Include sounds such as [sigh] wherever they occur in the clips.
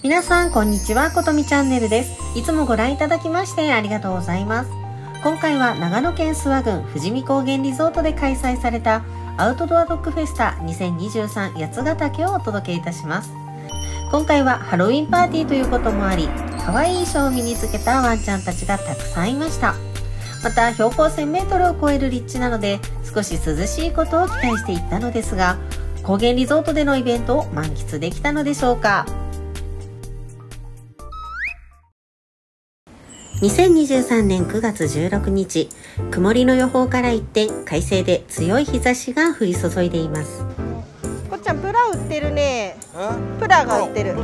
皆さんこんにちは。ことみチャンネルです。いつもご覧いただきましてありがとうございます。今回は長野県諏訪郡富士見高原リゾートで開催されたアウトドアドッグフェスタ2023八ヶ岳をお届けいたします。今回はハロウィンパーティーということもあり可愛い衣装を身につけたワンちゃんたちがたくさんいました。また標高 1000m を超える立地なので少し涼しいことを期待していったのですが高原リゾートでのイベントを満喫できたのでしょうか。2023年9月16日曇りの予報から一転快晴で強い日差しが降り注いでいます。こっちゃんプラ売ってるね。プラが売ってる。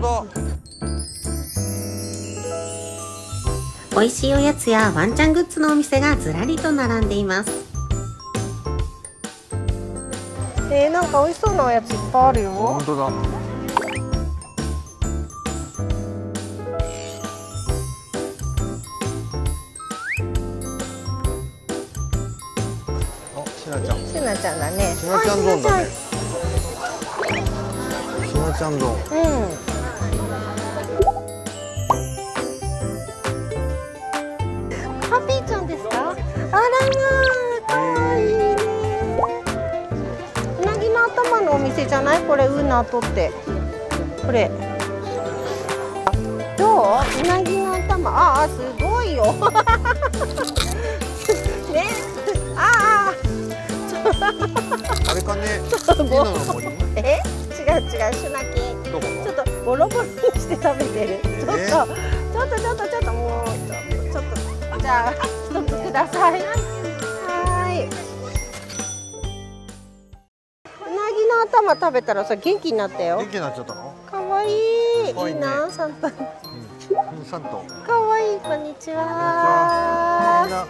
美味しいおやつやワンちゃんグッズのお店がずらりと並んでいます。えー、なんか美味しそうなおやついっぱいあるよ。本当だなちゃん。しなちゃんだね。しなちゃん丼だね。しなちゃん丼。うん。ハッピーちゃんですか？あらまかわいいね。うなぎの頭のお店じゃない？これウナとって。これ。どう？うなぎの頭？ああすごいよ [laughs] あれかね？[laughs] え？違う違うシュナキちょっとボロボロにして食べてる。ちょっと、えちょっとちょっとちょっともうちょっとちょっとじゃあ一つください。はーい。うなぎの頭食べたらさ元気になったよ。元気になっちゃったの？かわいい。いいなサンタうん、三頭。かわいいこんにちみんはな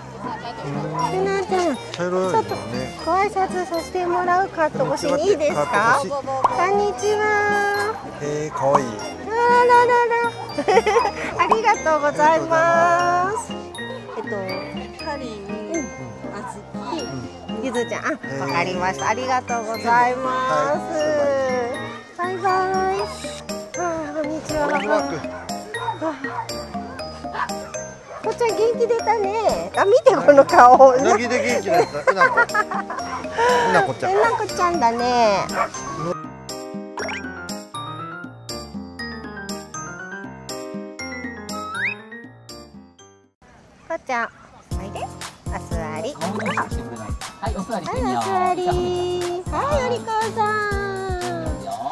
ゆなちゃん茶色いのね。ご挨拶させてもらうカット越しにいいですか？こんにちはえー、可愛いあらららありがとうございます。えっと、カリー、あずき、ゆずちゃん、わかりました。ありがとうございます。バイバイ。あ、こんにちは。こっちゃん元気出たね。あ、見てこの顔。うなぎで元気だった。うなこ。うなこちゃん。えなこちゃんだね。こっちゃん、おいで。あ、座り。はい、お座りはい、お座り。はい、お利口さん。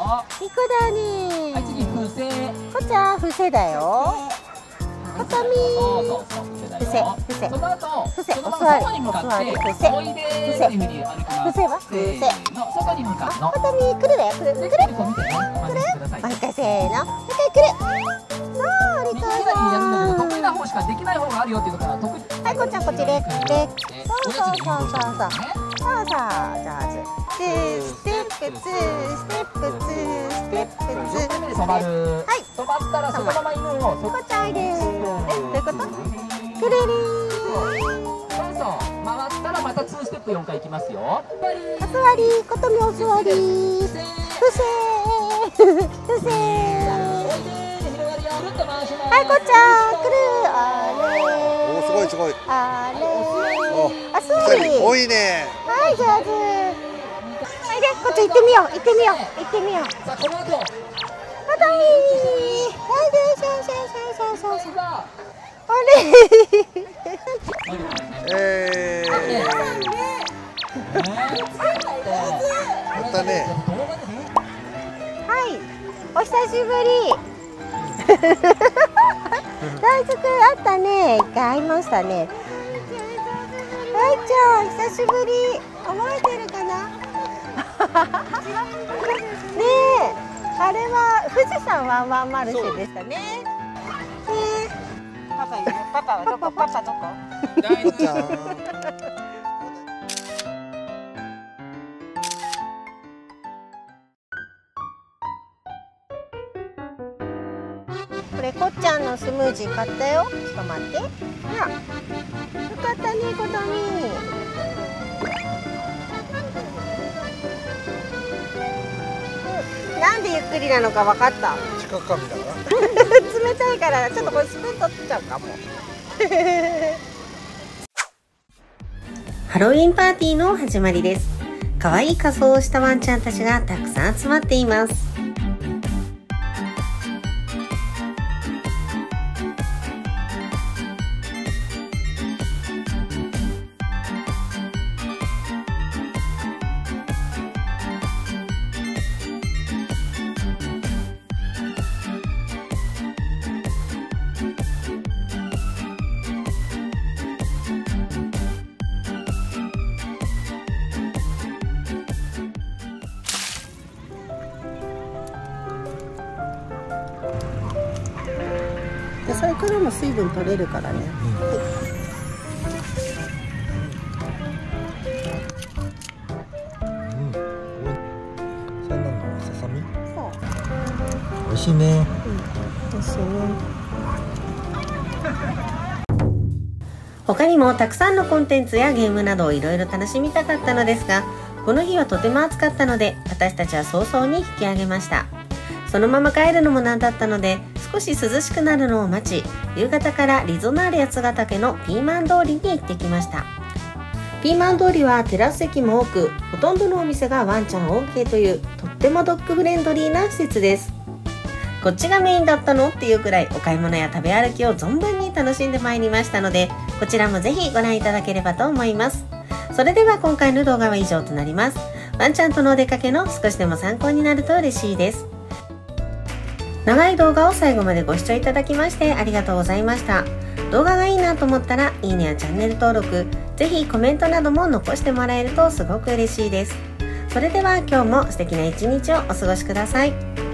よ。いい子だね。はい、次、風船。こっちゃん、伏せだよ。ことそうみそうそう、伏せだよ。伏せその後、伏せそのま外に向かって、おいでーっていうふうに歩きます。伏せは？伏せの、外に向かうの。ことみ来るだよ、来る、来で、る？こう見てね、お待ちしてください。もう一回せーの。もう一回来る？そう、お利口右がいいやつだけど、さん。得意な方しかできない方がある？よっていうから、得意。はい、こっちゃん、こっちで、で、そうそうそうそうそう。ねそうそう、上手。ツー、ステップ、ツー、ステップ、ツー、ステップ、ツー。止まる。はい止まったらそのまま犬をそこちゃ、いで。え、どういうこと。くるりー。そうそう回ったらまた2ステップ4回行きますよお座り、ことみお座り。ふせー。ふせ。はい、こちゃん、来る。あれー、すごいすごい。あれお、あ、座り。多いね。はい、上手。こっち行ってみよう。行ってみよう。行ってみよう。さあこの後またいい。はい、で、そうそうそうそうそう。さあれ。えー。やったね。はい、お久しぶり。大福あったね。一回会いましたね。はいちゃん、久しぶり。覚えてるか。あれは富士山ワンワンマルシェでしたね。ね。パパいるパパはどこ？パパどこ？こちゃん。これこっちゃんのスムージー買ったよ。ちょっと待って。ほら。よかっくりなのか分かった？近かみだか？ら。ないからちょっとこれスプーン取っちゃうかも [laughs] ハロウィンパーティーの始まりです。可愛い仮装をしたワンちゃんたちがたくさん集まっています。野菜からも水分取れるからね、うん。それなんのささみ？そう美味しいね。美味しいね他にもたくさんのコンテンツやゲームなどをいろいろ楽しみたかったのですが、この日はとても暑かったので、私たちは早々に引き上げました。そのまま帰るのもなんだったので、少し涼しくなるのを待ち、夕方からリゾナーレ八ヶ岳のピーマン通りに行ってきました。ピーマン通りはテラス席も多く、ほとんどのお店がワンちゃん OK という、とってもドッグフレンドリーな施設です。こっちがメインだったのっていうくらいお買い物や食べ歩きを存分に楽しんでまいりましたので、こちらもぜひご覧いただければと思います。それでは今回の動画は以上となります。ワンちゃんとのお出かけの少しでも参考になると嬉しいです。長い動画を最後までご視聴いただきましてありがとうございました。動画がいいなと思ったら、いいねやチャンネル登録、ぜひコメントなども残してもらえるとすごく嬉しいです。それでは今日も素敵な一日をお過ごしください。